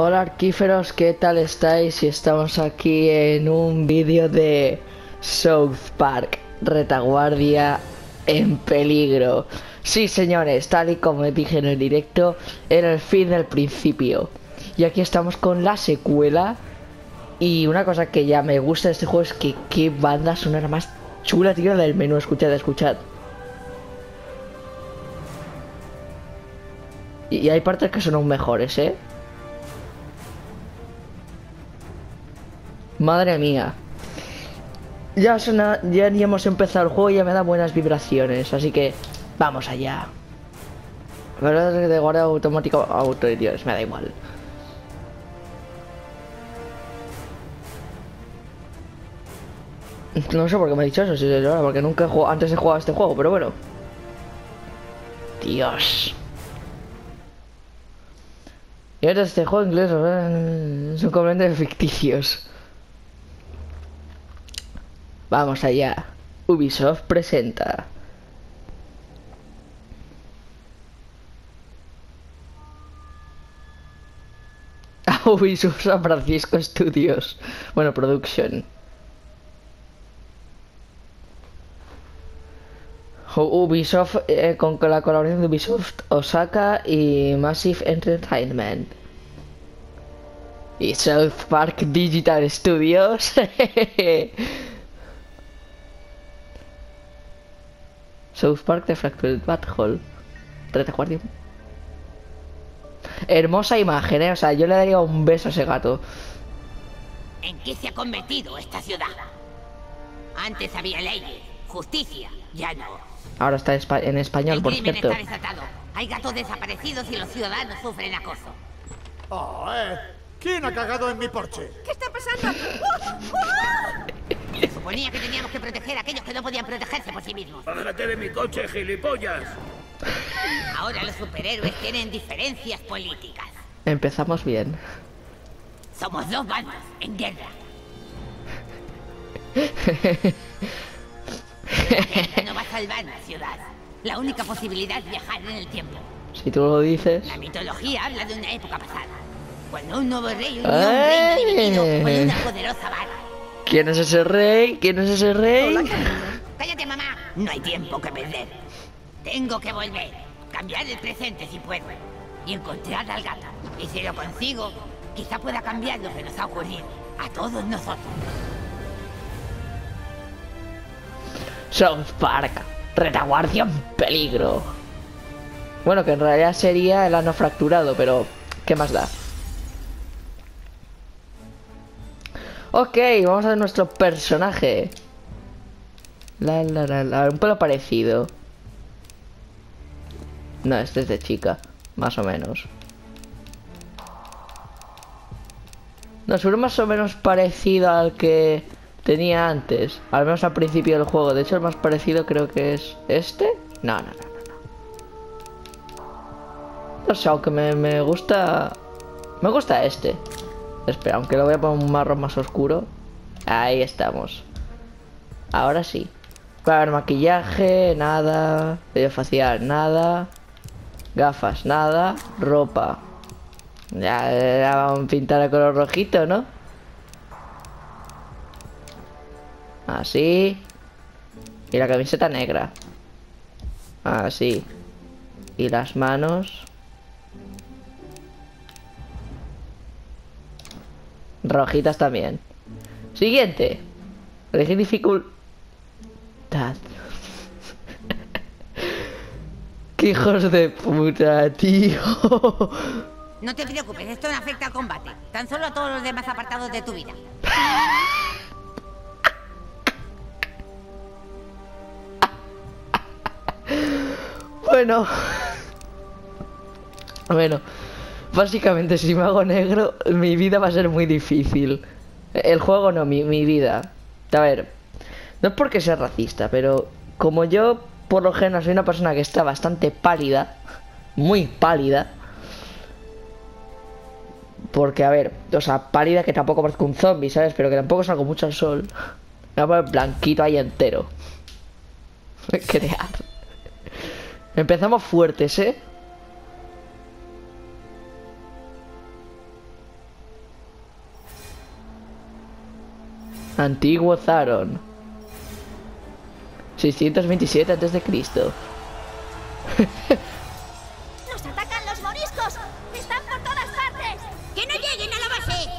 Hola arquíferos, ¿qué tal estáis? Y estamos aquí en un vídeo de South Park, retaguardia en peligro. Sí señores, tal y como dije en el directo, era el fin del principio. Y aquí estamos con la secuela. Y una cosa que ya me gusta de este juego es que qué banda sonora más chula, tío, del menú. Escuchad, escuchad. Y hay partes que son aún mejores, ¿eh? Madre mía. Ya, suena, ya ni hemos empezado el juego y ya me da buenas vibraciones. Así que vamos allá. Que de guardar automático auto Dios, me da igual. No sé por qué me ha dicho eso, si es verdad, porque nunca he jugado, antes he jugado este juego, pero bueno. Dios. Y ahora este juego inglés son completamente ficticios. Vamos allá. Ubisoft presenta. Ubisoft San Francisco Studios. Bueno, Production. Ubisoft eh, con la colaboración de Ubisoft Osaka y Massive Entertainment. Y South Park Digital Studios. South Park de Fractured Butthole. Retaguardia. Hermosa imagen, ¿eh? O sea, yo le daría un beso a ese gato. ¿En qué se ha convertido esta ciudad? Antes había leyes, justicia, ya no. Ahora está en español, El por crimen cierto. está desatado. Hay gatos desaparecidos y los ciudadanos sufren acoso. Oh, eh. ¿Quién ha cagado en mi porche? ¿Qué está pasando? suponía que teníamos que proteger a aquellos que no podían protegerse por sí mismos. Bájate de mi coche, gilipollas. Ahora los superhéroes tienen diferencias políticas. Empezamos bien. Somos dos bandos en guerra. La no va a salvar la ciudad. La única posibilidad es viajar en el tiempo. Si tú lo dices. La mitología habla de una época pasada. Cuando un nuevo rey unió un reino dividido con una poderosa vara. ¿Quién es ese rey? ¿Quién es ese rey? ¡Cállate, mamá! No hay tiempo que perder. Tengo que volver. Cambiar el presente si puedo. Y encontrar al gato. Y si lo consigo, quizá pueda cambiar lo que nos ha ocurrido. A todos nosotros. South Park, retaguardia en peligro. Bueno, que en realidad sería el ano fracturado, pero ¿qué más da? Ok, vamos a ver nuestro personaje. La, la, la, la, un pelo parecido. No, este es de chica, más o menos. No, seguro más o menos parecido al que tenía antes. Al menos al principio del juego. De hecho, el más parecido creo que es este. No, no, no, no. No, no sé, aunque me, me gusta... Me gusta este. Espera, aunque lo voy a poner un marrón más oscuro. Ahí estamos. Ahora sí. Haber maquillaje, nada. Vello facial, nada. Gafas, nada. Ropa. Ya, ya vamos a pintar a color rojito, ¿no? Así. Y la camiseta negra. Así. Y las manos. Rojitas también. Siguiente. Elegir dificultad. Qué hijos de puta, tío. No te preocupes, esto no afecta al combate. Tan solo a todos los demás apartados de tu vida. Bueno. Bueno. Básicamente, si me hago negro, mi vida va a ser muy difícil. El juego no, mi, mi vida. A ver, no es porque sea racista, pero como yo, por lo general, soy una persona que está bastante pálida, muy pálida. Porque, a ver, o sea, pálida que tampoco parezco un zombie, ¿sabes? Pero que tampoco salgo mucho al sol. Me voy a poner blanquito ahí entero. Crear. Empezamos fuertes, ¿eh? Antiguo Zaron. 627 antes de Cristo. ¡Nos atacan los moriscos! ¡Están por todas partes! ¡Que no lleguen a la base!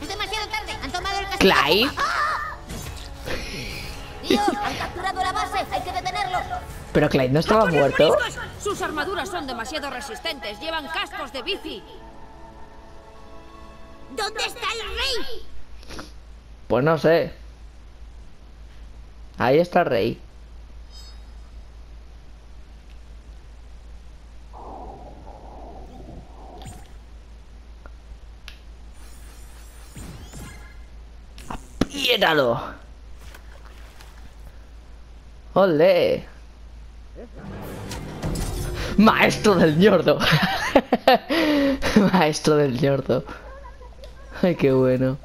Es demasiado tarde. Han tomado el castillo. Clive. ¡Dios! ¡Han capturado la base! ¡Hay que detenerlos! Pero Clyde no estaba muerto. Sus armaduras son demasiado resistentes. Llevan cascos de bici. ¿Dónde está el rey? Pues no sé. Ahí está el rey. ¡Apiéralo! ¡Ole! Maestro del ñordo. Maestro del ñordo. Ay, qué bueno.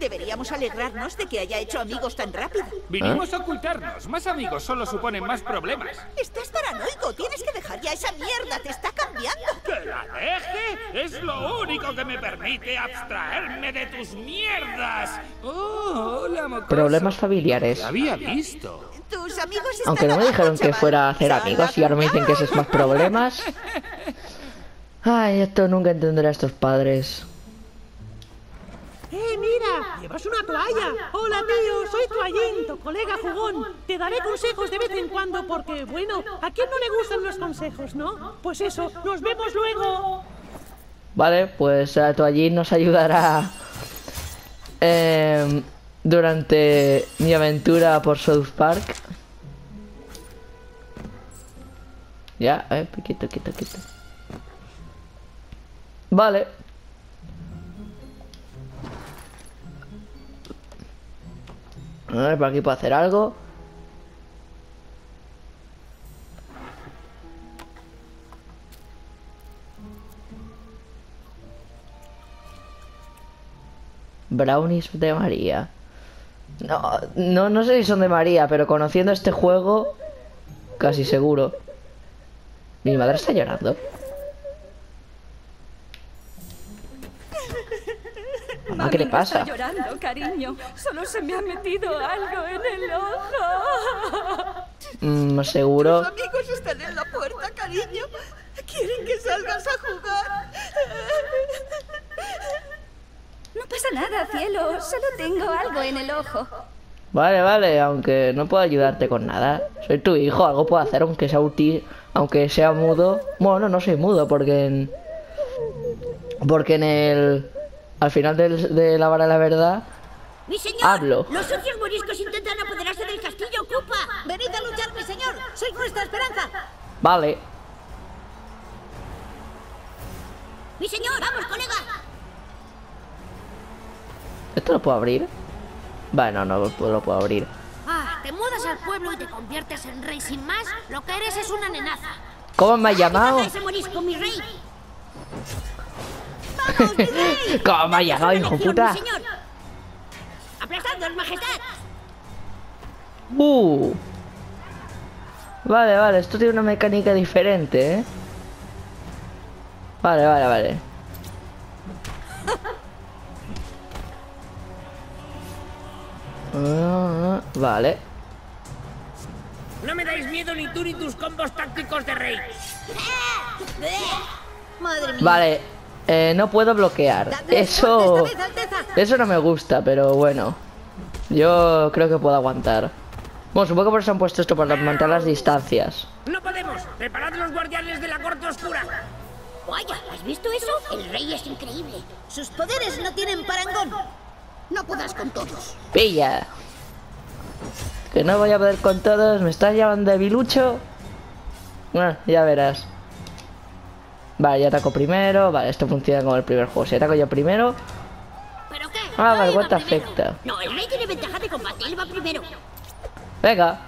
Deberíamos alegrarnos de que haya hecho amigos tan rápido. Vinimos a ocultarnos. Más amigos solo suponen más problemas. Estás paranoico. Tienes que dejar ya esa mierda. Te está cambiando. ¡Que la deje! Es lo único que me permite abstraerme de tus mierdas. ¡Oh, hola, mocoso! Problemas familiares. Había visto. Tus amigos están Aunque no me dijeron que fuera a hacer amigos y ahora me dicen que ese es más problemas. Ay, esto nunca entenderé a estos padres. ¡Llevas una toalla! ¡Hola, tío! Soy Toallín, tu colega jugón. Te daré consejos de vez en cuando porque, bueno, ¿a quién no le gustan los consejos, no? Pues eso, nos vemos luego. Vale, pues eh, allí nos ayudará em, durante mi aventura por South Park. Ya, eh, quito, quito, quito. Vale. A ver, por aquí puedo hacer algo. Brownies de María. No, no, no sé si son de María, pero conociendo este juego, casi seguro. Mi madre está llorando. Mamá, ¿qué le pasa? Está llorando, cariño. Solo se me ha metido algo en el ojo. Mm, seguro. Tus amigos están en la puerta, cariño. Quieren que salgas a jugar. No pasa nada, cielo. Solo tengo algo en el ojo. Vale, vale, aunque no puedo ayudarte con nada. Soy tu hijo, algo puedo hacer aunque sea uti aunque sea mudo. Bueno, no soy mudo porque en porque en el al final del- de la vara de la verdad ¡Mi señor! Hablo. Los sucios moriscos intentan apoderarse del castillo Ocupa. Venid a luchar, mi señor. Sois nuestra esperanza. Vale. ¡Mi señor! ¡Vamos, colega! ¿Esto lo puedo abrir? Vale, no, lo puedo abrir. Ah, te mudas al pueblo y te conviertes en rey sin más. Lo que eres es una nenaza. ¿Cómo me ha llamado? ¡Ese morisco, mi rey! ¿Cómo ha llamado, hijo puta? majestad! Uh. Vale, vale, esto tiene una mecánica diferente, ¿eh? Vale, vale, vale. Ah, vale. No me dais miedo ni tú ni tus combos tácticos de rey. Madre mía. Vale, eh, no puedo bloquear. Eso, eso no me gusta, pero bueno. Yo creo que puedo aguantar. Bueno, supongo que por eso han puesto esto para aumentar las distancias. ¡No podemos! ¡Preparad los guardianes de la corte oscura! Vaya, ¿has visto eso? El rey es increíble. Sus poderes no tienen parangón. No podrás con todos. Pilla. Que no voy a poder con todos. ¿Me estás llamando debilucho? Bueno, ya verás. Vale, yo ataco primero. Vale, esto funciona como el primer juego. Si ataco yo primero. ¿Pero qué? Ah, vale, what afecta. No, el rey tiene ventaja de combate. Él va primero. Venga.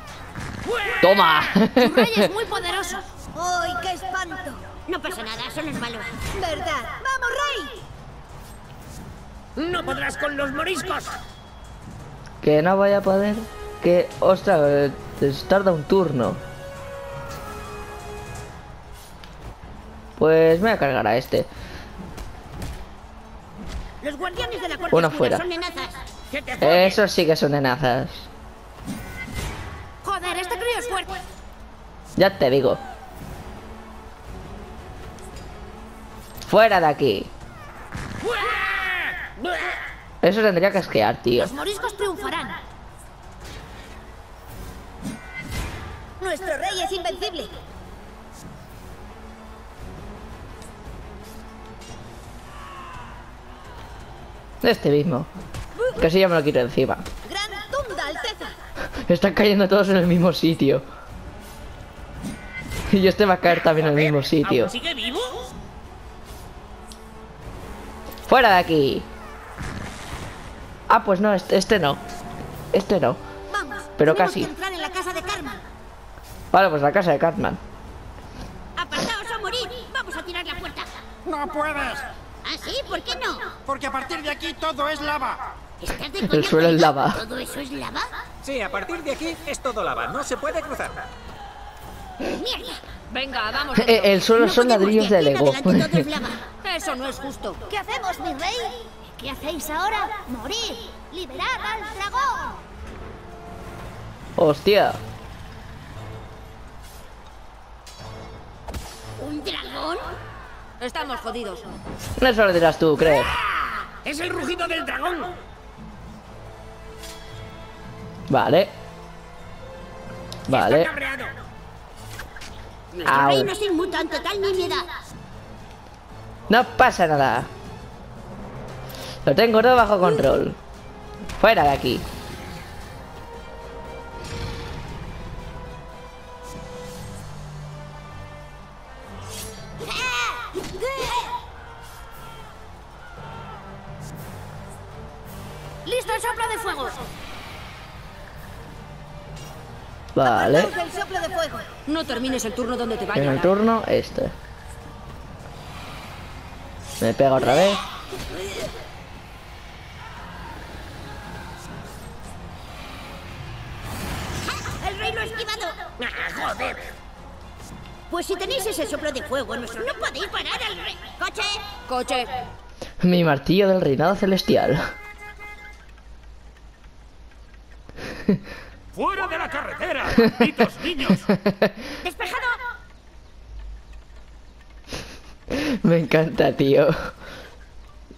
Toma. Tu rey es muy poderoso. ¡Ay, qué espanto! No pasa nada, son los malos. ¿Verdad? ¡Vamos, rey! ¡No podrás con los moriscos! que no voy a poder. Que, ostras, eh, tarda un turno. Pues me voy a cargar a este. Los guardianes de la Uno fuera. son nenazas. Eso sí que son enazas. Joder, este crío es fuerte. Ya te digo. Fuera de aquí. Eso tendría que esquiar, tío. Los moriscos triunfarán. Nuestro rey es invencible. Este mismo. Casi ya me lo quito encima. Gran tunda, Alteza. Están cayendo todos en el mismo sitio. Y este va a caer también en el mismo sitio. ¿Aún sigue vivo? ¡Fuera de aquí! Ah, pues no, este, este no. Este no. Vamos. Pero casi. que entrar en la casa de Karma. Vale, pues la casa de Catman. Apartaos a morir. Vamos a tirar la puerta. ¡No puedes! ¿Ah, sí? ¿Por qué no? Porque a partir de aquí todo es lava. ¿Estás de El suelo es lava. ¿Todo eso es lava? Sí, a partir de aquí es todo lava, no se puede cruzar. ¡Mierda! Venga, vamos. Eh, El suelo No son ladrillos de Lego. adelante todo es lava. Eso no es justo. ¿Qué hacemos, mi rey? ¿Qué hacéis ahora? ¡Morir! ¡Liberad al dragón! Hostia. ¿Un dragón? Estamos jodidos. Eso lo dirás tú, creo. ¡Es el rugido del dragón! Vale. Vale. Au. se inmuta nimiedad. No pasa nada. Lo tengo todo bajo control. Fuera de aquí. De fuego! Vale. el soplo de fuego! No termines el turno donde te En vaya. el turno, este. Me pega otra vez. ¡El rey lo ha esquivado! ¡Ah, joder! Pues si tenéis ese soplo de fuego, nuestro no podéis parar al rey. ¡Coche! Coche. Mi martillo del reinado celestial. ¡Malditos niños! ¡Despejado! Me encanta, tío.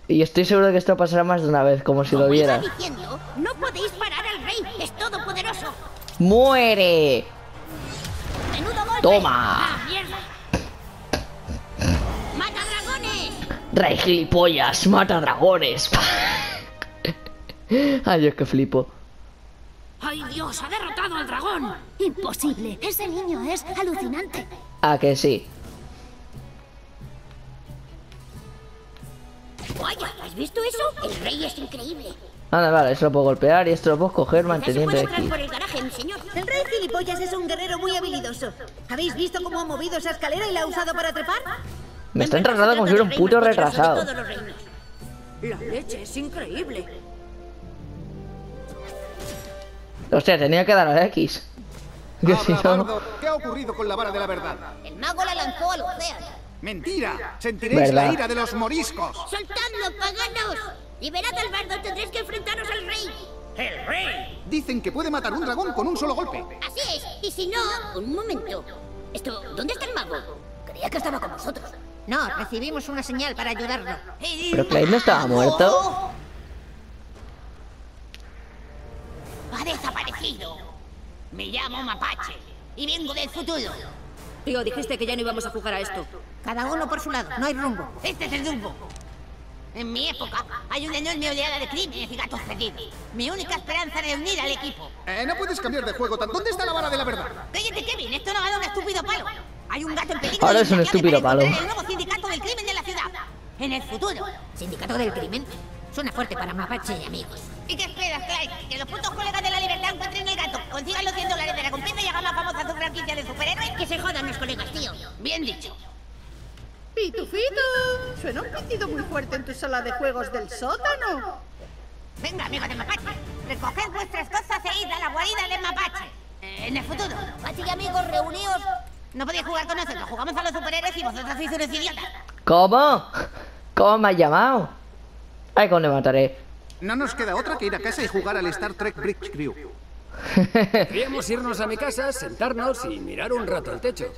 Y estoy seguro de que esto pasará más de una vez, como si lo Como iba vieras. diciendo, no podéis parar al rey. Es todopoderoso. ¡Muere! ¡Menudo golpe! Toma. ¡Ah! ¡Mata dragones! Rey gilipollas, mata dragones. Ay, es que flipo. ¡Ay, Dios! ¡Ha derrotado al dragón! ¡Imposible! Ese niño es alucinante. Ah, que sí. Vaya, ¿has visto eso? El rey es increíble. Anda, vale, eso lo puedo golpear y esto lo puedo coger manteniendo aquí. por el garaje, mi señor. El rey gilipollas es un guerrero muy habilidoso. ¿Habéis visto cómo ha movido esa escalera y la ha usado para trepar? Me está En verdad tratando como si fuera un puto retrasado. La leche es increíble. Hostia, tenía que dar a la X. Que si no... Bardo. ¿Qué ha ocurrido con la vara de la verdad? El mago la lanzó al océano. ¡Mentira! Sentiréis ¿Verdad? la ira de los moriscos. ¡Soltadlo, paganos! ¡Liberad al bardo! ¡Tendréis que enfrentaros al rey! ¡El rey! Dicen que puede matar un dragón con un solo golpe. Así es. Y si no... Un momento. Esto... ¿Dónde está el mago? Creía que estaba con nosotros. No, recibimos una señal para ayudarlo. Pero Clay no estaba muerto. Ha desaparecido. Me llamo Mapache y vengo del futuro. Tío, dijiste que ya no íbamos a jugar a esto. Cada uno por su lado, no hay rumbo. Este es el rumbo. En mi época hay una enorme oleada de crímenes y gatos perdidos. Mi única esperanza es reunir al equipo. Eh, no puedes cambiar de juego. tan- ¿Dónde está la vara de la verdad? Cállate, Kevin, esto no va a dar un estúpido palo. Hay un gato en peligro. Ahora es un estúpido palo. El nuevo sindicato del crimen de la ciudad. En el futuro. ¿Sindicato del crimen? Suena fuerte para Mapache y amigos. Que los putos colegas de la libertad encuentren el gato, consigan los 100 dólares de la recompensa y hagan más famosa su franquicia de superhéroes. Que se jodan los colegas, tío. Bien dicho. Pitufito, suena un pitido muy fuerte en tu sala de juegos del sótano. Venga, amigos de Mapache. Recoged vuestras cosas e id a la guarida de Mapache. Eh, en el futuro. Mapache y amigos, reuníos. No podéis jugar con nosotros. Jugamos a los superhéroes y vosotros sois unos idiotas. ¿Cómo? ¿Cómo me has llamado? Ay, cómo le mataré. No nos queda otra que ir a casa y jugar al Star Trek Bridge Crew. Podríamos irnos a mi casa, sentarnos y mirar un rato el techo.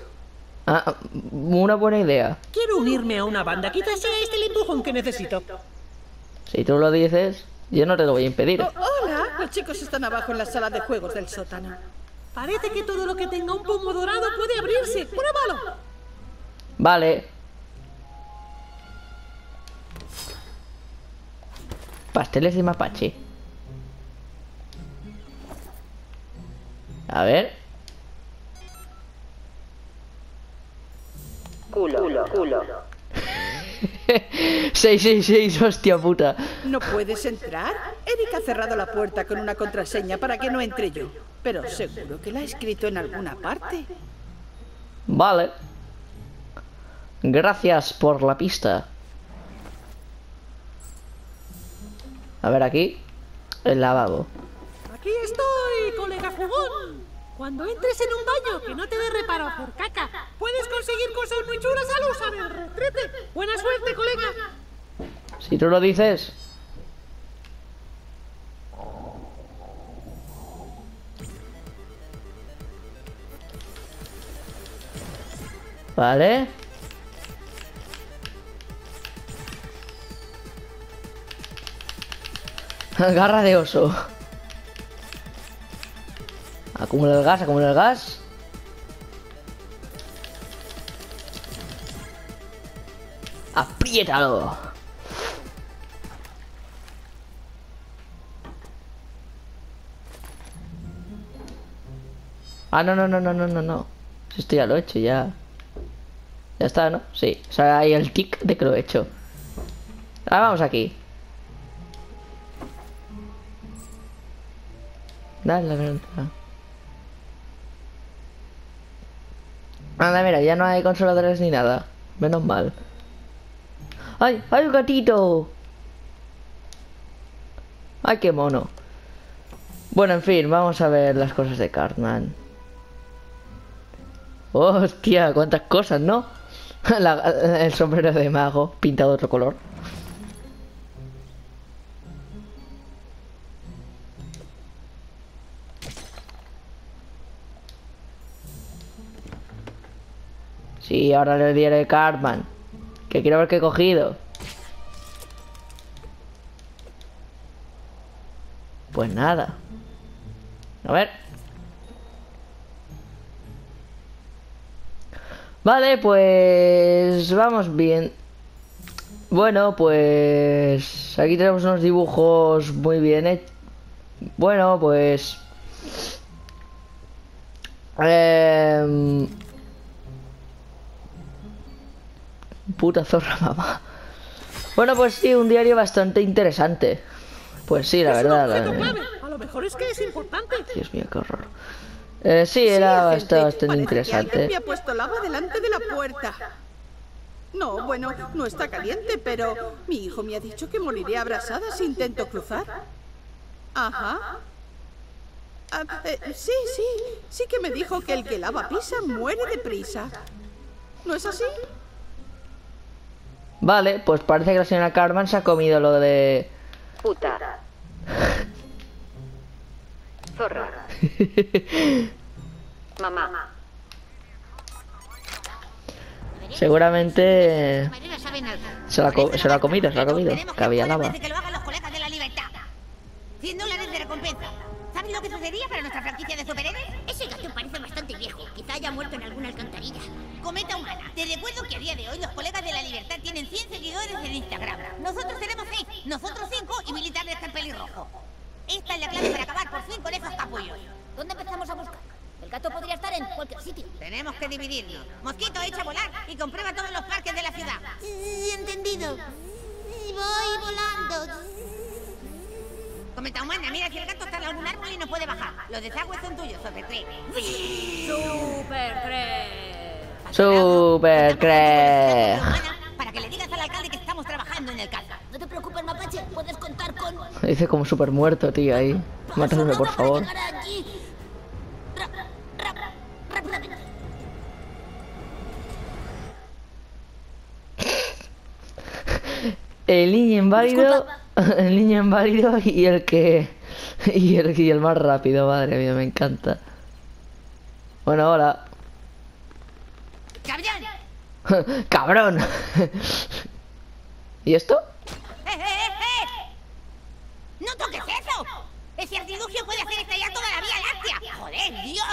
Ah, una buena idea. Quiero unirme a una banda. Quizás sea este el empujón que necesito. Si tú lo dices, yo no te lo voy a impedir. Oh, hola, los chicos están abajo en la sala de juegos del sótano. Parece que todo lo que tenga un pomo dorado puede abrirse. ¡Pruébalo! Vale. Pasteles de mapache. A ver. Culo, culo, culo. 666, hostia puta. ¿No puedes entrar? Eric ha cerrado la puerta con una contraseña para que no entre yo. Pero seguro que la ha escrito en alguna parte. Vale. Gracias por la pista. A ver aquí. El lavabo. Aquí estoy, colega jugón. Cuando entres en un baño que no te dé reparo por caca, puedes conseguir cosas muy chulas al usar el retrete. Buena suerte, colega. Si tú lo dices. Vale. Garra de oso. Acumula el gas, acumula el gas. Apriétalo. Ah, no, no, no, no, no, no, no. Esto ya lo he hecho, ya. Ya está, ¿no? Sí. O sea, hay el tic de que lo he hecho. Ahora vamos aquí. Dale, dale, dale. Anda, mira, ya no hay consoladores ni nada. Menos mal. ¡Ay! ¡Hay un gatito! ¡Ay, qué mono! Bueno, en fin, vamos a ver las cosas de Cartman. ¡Hostia! ¡Cuántas cosas, ¿no? La- el sombrero de mago pintado de otro color. Sí, ahora le diré Cartman. Que quiero ver qué he cogido. Pues nada. A ver. Vale, pues vamos bien. Bueno, pues aquí tenemos unos dibujos muy bien hechos. Bueno, pues... Em, Puta zorra, mamá. Bueno, pues sí, un diario bastante interesante. Pues sí, la Es verdad. la-. A lo mejor es que es importante. Dios mío, qué horror. Eh, sí, era bastante, que interesante. ha puesto lava delante de la puerta. No, bueno, no está caliente, pero mi hijo me ha dicho que moriré abrasada si intento cruzar. Ajá. Ah, eh, sí, sí, sí que me dijo que el que lava pisa muere deprisa. ¿No es así? Vale, pues parece que la señora Carmen se ha comido lo de... Puta. Zorra. Mamá. Seguramente... Se la, co- se la ha comido, se la ha comido. Que había lava. antes de que lo hagan los colegas de la libertad. 100 dólares de recompensa. ¿Sabes lo que sucedería para nuestra franquicia de superhéroes? Ese gato parece bastante viejo. Quizá haya muerto en alguna alcantarilla. Cometa humana. Te recuerdo que a día de hoy los colegas de la libertad tienen 100 seguidores en Instagram. Nosotros tenemos 6, nosotros 5 y militares del pelirrojo. Esta es la clave para acabar por fin con esos capullos. ¿Dónde empezamos a buscar? El gato podría estar en cualquier sitio. Tenemos que dividirnos. Mosquito, echa a volar y comprueba todos los parques de la ciudad. entendido. Voy volando. Cometa humana, mira si el gato está en algún árbol y no puede bajar. Los desagües son tuyos, sobre tres. Super Craig. Super Craig. Para que le digas al alcalde que estamos trabajando en el caso. No te preocupes, mapache. Puedes contar con... Dice como súper muerto, tío, ahí. Mátame, por favor. El niño inválido El niño inválido y el que... Y el, y el más rápido, madre mía, me encanta. Bueno, hola. ¡Cabrón! ¡Cabrón! ¿Y esto? ¡Eh, eh, eh, eh! ¡No toques eso! ¡Ese artilugio puede hacer estallar toda la Vía Láctea! ¡Joder, Dios!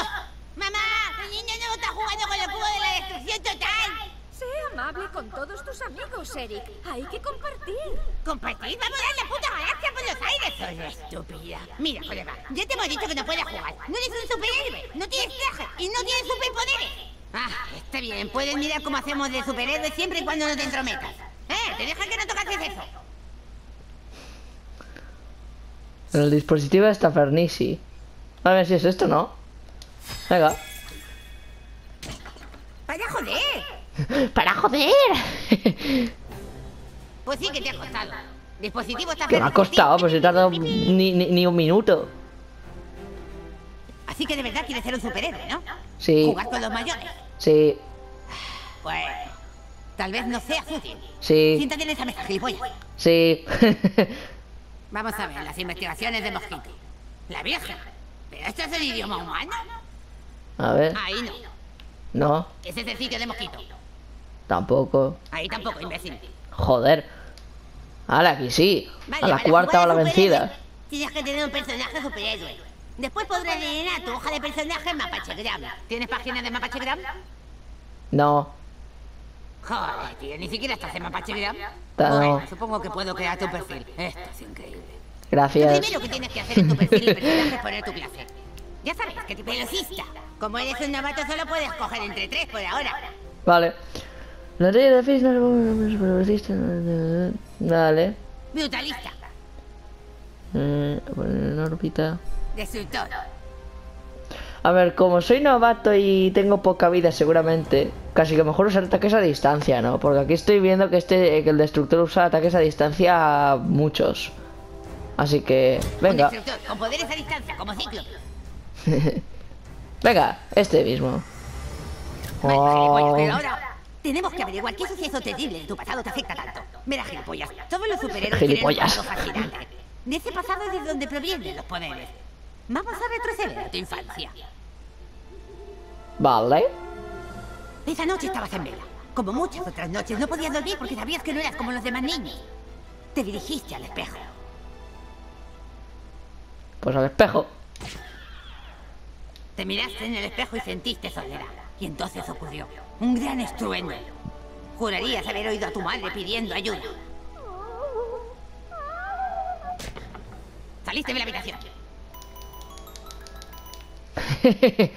¡Mamá! ¡El niño no está jugando con el cubo de la destrucción total! Sé amable con todos tus amigos, Eric. Hay que compartir. ¿Compartir? ¡Vamos a dar la puta galaxia por los aires! ¡Soy una estúpida! Mira, colega, ya te hemos dicho que no puedes jugar. No eres un superhéroe, no tienes traje y no tienes superpoderes. Ah, está bien, puedes mirar cómo hacemos de superhéroes siempre y cuando no te entrometas. ¿Eh? ¿Te dejan que no tocases eso? En el dispositivo está Fernisi. A ver si es esto, ¿no? Venga. ¡Vaya joder! ¡Para joder! Pues sí que te ha costado. Dispositivo está Que me ha costado, pues he tardado ni, ni, ni un minuto. Así que de verdad quieres ser un superhéroe, ¿no? Sí, Jugar con los mayores. sí, Pues... Tal vez no seas útil. sí, Siéntate en esa mesa, gilipollas. sí. Vamos a ver las investigaciones de Mosquito. La vieja. ¿Pero esto es el idioma humano? A ver, Ahí no. no, Ese es el sitio de Mosquito. Tampoco. Ahí tampoco, imbécil. Joder. Ahora aquí sí. Vale, A la cuarta o la vencida. Tienes que tener un personaje superhéroe. Después podrás rellenar tu hoja de personaje en Mapachegram. ¿Tienes página de Mapachegram? No, Joder, tío, ni siquiera estás en Mapachegram. Ta- Bueno, no. supongo que puedo crear tu perfil. Esto es increíble. Lo gracias. primero que tienes que hacer en tu perfil y personaje es poner tu clase. Ya sabes, que te velocista. Como eres un novato, solo puedes coger entre tres por ahora. Vale. La ley de Fish no resiste. Dale. Brutalista. Eh, en órbita. Destructor. A ver, como soy novato y tengo poca vida seguramente, casi que mejor usar ataques a distancia, ¿no? Porque aquí estoy viendo que este que el destructor usa ataques a distancia a muchos. Así que, venga, Un destructor con poderes a distancia, como ciclo. venga, este mismo. Oh, tenemos que averiguar qué suceso terrible de tu pasado te afecta tanto. Verás, gilipollas, todos los superhéroes Gilipollas. tienen un fascinante. De ese pasado es de donde provienen los poderes. Vamos a retroceder a tu infancia. Vale. Esa noche estabas en vela. Como muchas otras noches, no podías dormir porque sabías que no eras como los demás niños. Te dirigiste al espejo. Pues al espejo. Te miraste en el espejo y sentiste soledad. Y entonces ocurrió un gran estruendo. Jurarías haber oído a tu madre pidiendo ayuda. Saliste de la habitación.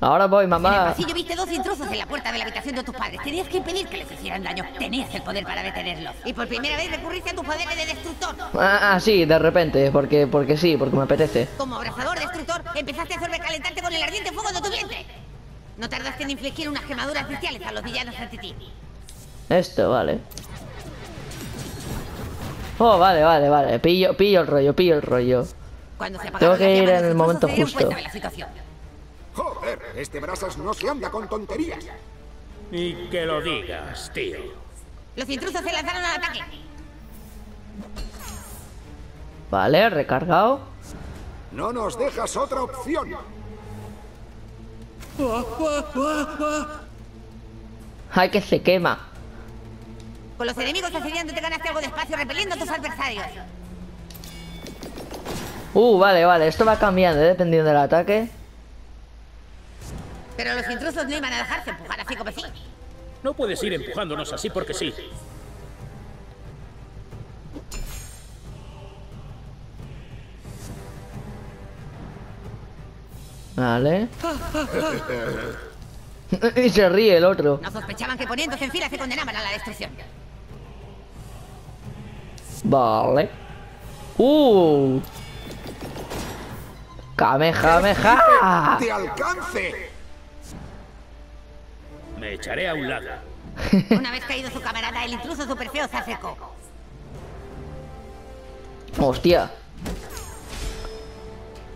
Ahora voy, mamá. pasillo viste dos intrusos en la puerta de la habitación de tus padres. Tenías que impedir que les hicieran daño. Tenías el poder para detenerlos. Y por primera vez recurriste a tus poderes de destructor. Ah, ah, sí, de repente, porque, porque sí, porque me apetece. Como abrazador destructor, empezaste a sobrecalentarte con el ardiente fuego de tu vientre. No tardaste en infligir unas quemaduras bestiales a los villanos ante ti. Esto, vale. Oh, vale, vale, vale. Pillo, pillo el rollo, pillo el rollo. Cuando se Tengo que ir en el momento justo. Joder, este Brasas no se anda con tonterías. Y que lo digas, tío. Los intrusos se lanzaron al ataque. Vale, recargado. No nos dejas otra opción. Ay, que se quema. Con los enemigos asediando te ganaste algo de espacio repeliendo a tus adversarios. Uh, vale, vale. Esto va cambiando, ¿eh? dependiendo del ataque. Pero los intrusos no iban a dejarse empujar así como sí. No puedes ir empujándonos así porque sí. Vale. y se ríe el otro. No sospechaban que poniéndose en fila se condenaban a la destrucción. Vale. Uh. Kamehameha. ¡Te alcance! Me echaré a un lado. Una vez caído su camarada, el intruso super feo se acercó. Hostia.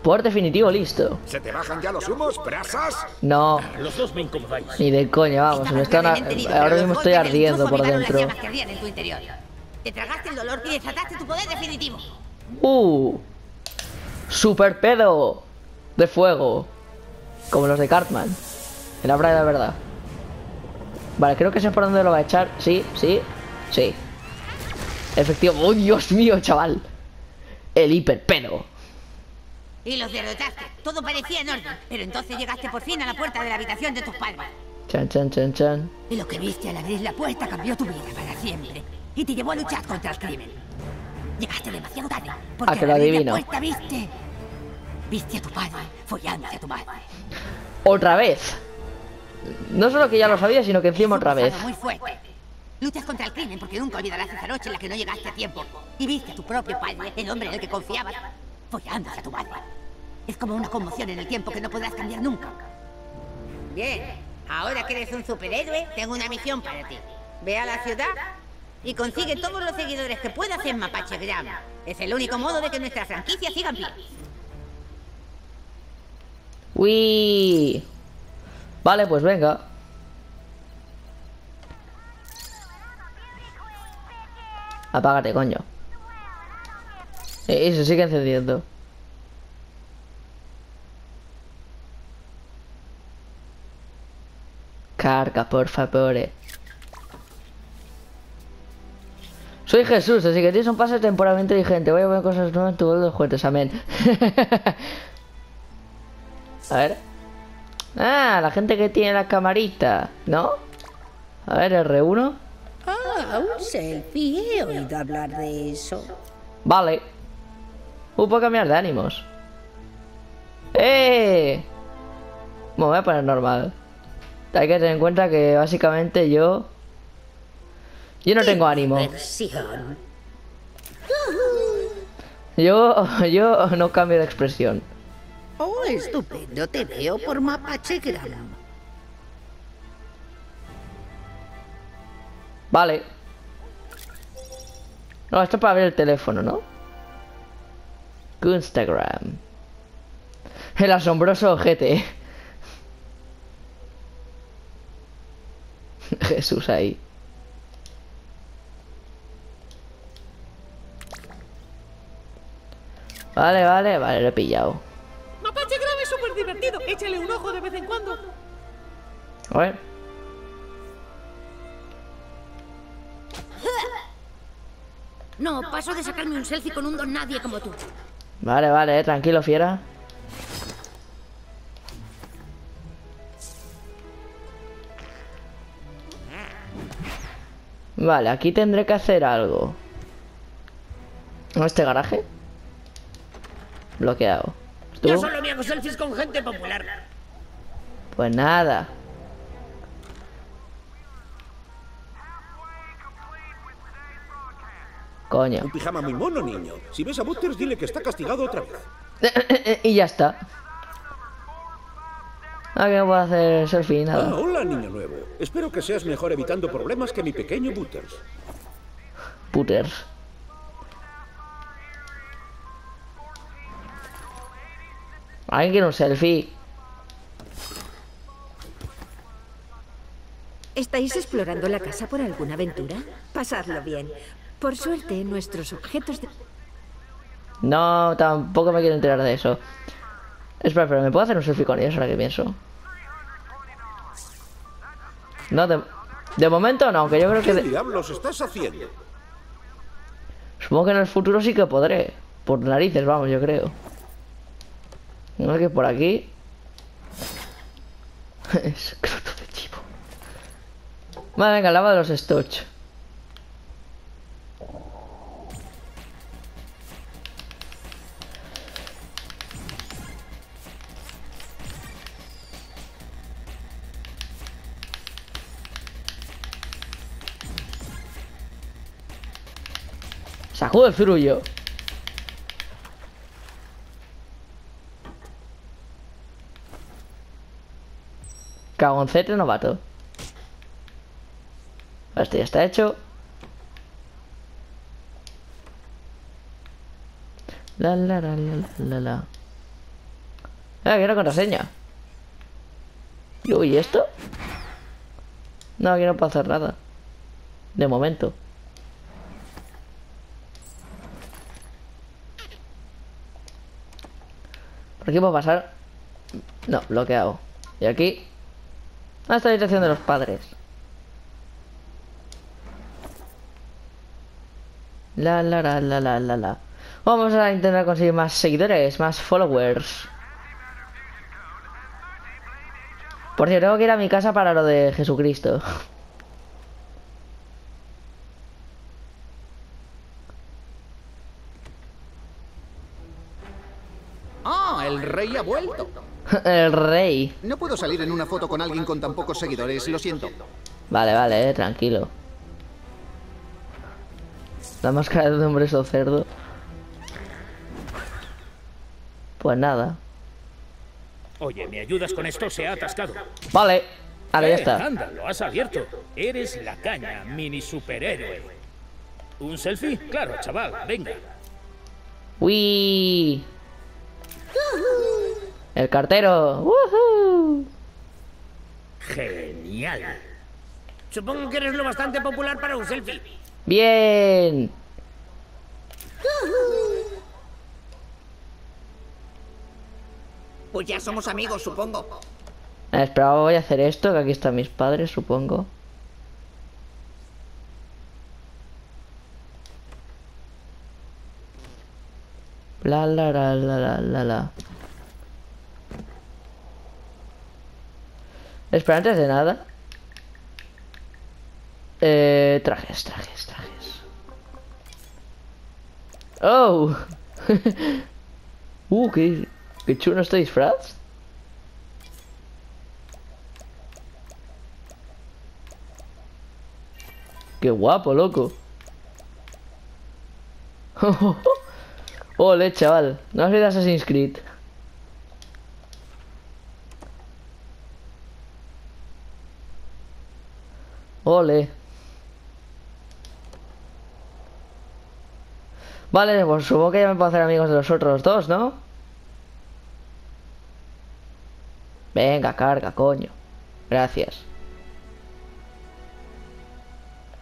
Por definitivo, listo. ¿Se te bajan ya los humos, Brasas? No, Los dos me incomodáis. ni de coña, vamos. Me están a- Ahora mismo estoy ardiendo por dentro. en tu interior. Te tragaste el dolor y desataste tu poder definitivo. Uh. Super pedo de fuego. Como los de Cartman. En la de la verdad. Vale, creo que sé por dónde lo va a echar. Sí, sí, sí. Efectivo. ¡Oh, Dios mío, chaval! El hiper pedo. Y los derrotaste. Todo parecía en orden. Pero entonces llegaste por fin a la puerta de la habitación de tus padres. Chan, chan, chan, chan. Y lo que viste al abrir la puerta cambió tu vida para siempre. Y te llevó a luchar contra el crimen. Llegaste demasiado tarde. Porque Ah, que lo adivino. la puerta viste... Viste a tu padre follándose a tu madre. Otra vez. No solo que ya lo sabía, sino que encima otra vez. Muy fuerte. Luchas contra el crimen porque nunca olvidarás esa noche en la que no llegaste a tiempo. Y viste a tu propio padre, el hombre en el que confiabas, follándose a tu madre. Es como una conmoción en el tiempo que no podrás cambiar nunca. Bien, ahora que eres un superhéroe, tengo una misión para ti. Ve a la ciudad y consigue todos los seguidores que puedas en Mapache Gram. Es el único modo de que nuestra franquicia siga en pie. Uy. Vale, pues venga. Apágate, coño. Eh, se sigue encendiendo. Carga, por favor. Soy Jesús, así que tienes un pase temporalmente inteligente. Voy a ver cosas nuevas en tu vuelo de juguetes. Amén. a ver. Ah, la gente que tiene la camarita, ¿no? A ver, R1. Ah, un selfie. He oído hablar de eso. Vale. Uh, puedo cambiar de ánimos. ¡Eh! Me voy a poner normal. Hay que tener en cuenta que básicamente yo... Yo no tengo ánimo. Yo, yo no cambio de expresión. Oh, estupendo. Te veo por Mapache Gram. Vale. No, esto es para ver el teléfono, ¿no? Instagram. El asombroso ojete. Jesús ahí. Vale, vale, vale, lo he pillado. Mapache Gram es súper divertido. Échale un ojo de vez en cuando. A ver. No, paso de sacarme un selfie con un don nadie como tú. Vale, vale, eh, tranquilo, fiera. Vale, aquí tendré que hacer algo. ¿No este garaje? Bloqueado. Yo ¿Tú? solo me hago selfies con gente popular. Pues nada. Coño. Un pijama muy mono, niño. Si ves a Butters, dile que está castigado otra vez. y ya está. Ah, que no puedo hacer selfie, Ah, nada. hola, niño nuevo. Espero que seas mejor evitando problemas que mi pequeño Butters. Putters. ¿Alguien quiere un selfie? ¿Estáis explorando la casa por alguna aventura? Pasadlo bien. Por suerte, nuestros objetos de... No, tampoco me quiero enterar de eso. Espera, pero ¿me puedo hacer un selfie con ellos ahora que pienso? No, de, de momento no, aunque yo creo que... ¿Qué de- diablos estás haciendo? Supongo que en el futuro sí que podré. Por narices, vamos, yo creo. No es que por aquí. Escroto de chivo. Vale, venga, lava de los stoch. Sacudo el zurullo. Cagoncete novato. Este ya está hecho. La la la la la la. Ah, quiero contraseña. Uy, ¿y esto? No, aquí no hacer nada. De momento. Aquí puedo pasar. No, bloqueado. Y aquí. Ah, esta habitación de los padres. La la la la la la la. Vamos a intentar conseguir más seguidores, más followers. Por cierto, tengo que ir a mi casa para lo de Jesucristo. ¡Ah! El rey ha vuelto. El rey. No puedo salir en una foto con alguien con tan pocos seguidores, lo siento. Vale, vale, eh, tranquilo. La máscara de un hombre o cerdo. Pues nada. Oye, ¿me ayudas con esto? Se ha atascado. Vale. Vale, ya Eh, está. Anda, lo has abierto. Eres la caña, mini superhéroe. ¿Un selfie? Claro, chaval, venga. Uy. El cartero. ¡Woohoo! Genial. Supongo que eres lo bastante popular para un selfie. Bien. Pues ya somos amigos, supongo. Eh, Espera, voy a hacer esto, que aquí están mis padres, supongo. La la la la la la la. Espera, antes de nada. Eh, trajes, trajes, trajes. Oh. uh, qué, qué chulo este disfraz. Qué guapo, loco. Ole, chaval. No has visto Assassin's Creed. Ole. Vale, pues supongo que ya me puedo hacer amigos de los otros dos, ¿no? Venga, carga, coño. Gracias.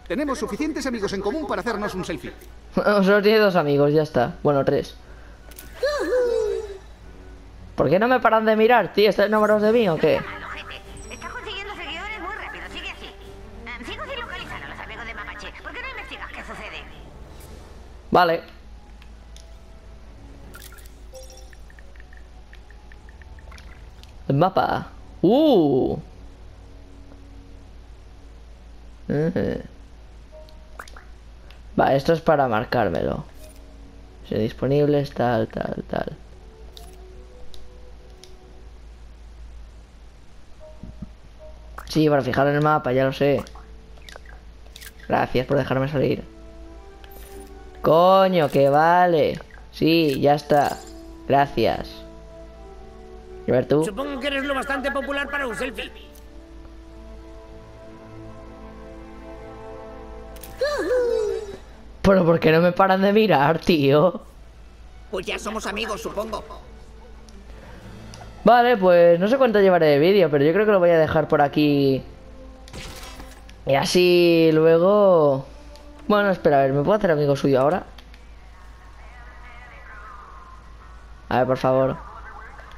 Tenemos suficientes amigos en común para hacernos un selfie. Solo tiene dos amigos, ya está. Bueno, tres. ¿Por qué no me paran de mirar, tío? ¿Estáis enamorados de mí o qué? Vale. El mapa. Uh. Va, esto es para marcármelo. Si disponibles, tal, tal, tal. Sí, para fijar en el mapa, ya lo sé. Gracias por dejarme salir. Coño, que vale. Sí, ya está. Gracias. Y a ver tú. Supongo que eres lo bastante popular para un selfie. Pero ¿por qué no me paran de mirar, tío? Pues ya somos amigos, supongo. Vale, pues no sé cuánto llevaré de vídeo, pero yo creo que lo voy a dejar por aquí. Y así luego... Bueno, espera, a ver, ¿me puedo hacer amigo suyo ahora? A ver, por favor.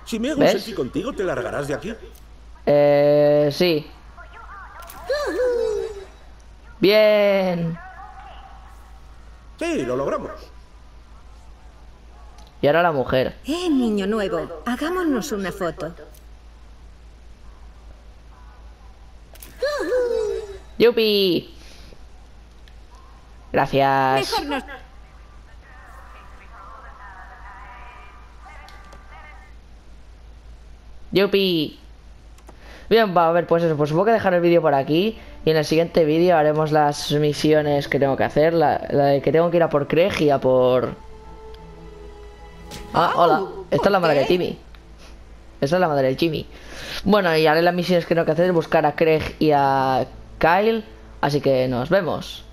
Si me hago ¿Ves? un selfie contigo, ¿te largarás de aquí? Eh... Sí. Bien. Sí, lo logramos. Y ahora la mujer. Eh, niño nuevo, hagámonos una foto. ¡Yupi! Gracias. Mejor. ¡Yupi! Bien, va a ver, pues eso, pues supongo que dejar el vídeo por aquí y en el siguiente vídeo haremos las misiones que tengo que hacer, la, la de que tengo que ir a por Craig y a por... Ah, hola, esta es la madre de Timmy. Esa es la madre de Jimmy. Bueno, y haré las misiones que tengo que hacer, buscar a Craig y a Kyle, así que nos vemos.